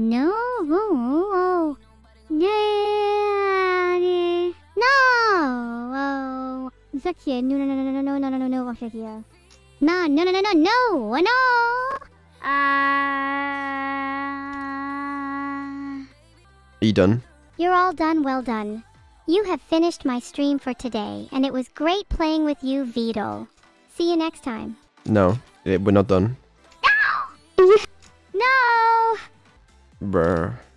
No. Oh, yeah. No. Zakia. No, no, no, no, no, no, no, no, no, no. No, no, no, no, no, no, no. Uh... Are you done? You're all done, well done. You have finished my stream for today, and it was great playing with you, Vedal. See you next time. No, eh, we're not done. Bruh.